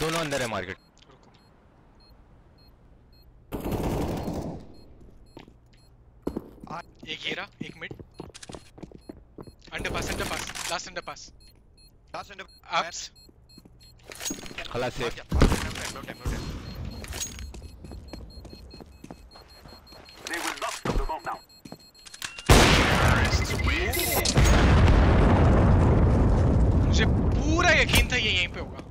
दोनों अंदर है मार्केट। एक ये रहा एक mid. Under pass under pass last under pass. Last under ups खला safe They will not stop the bomb मुझे पूरा यकीन था ये यहीं पे होगा।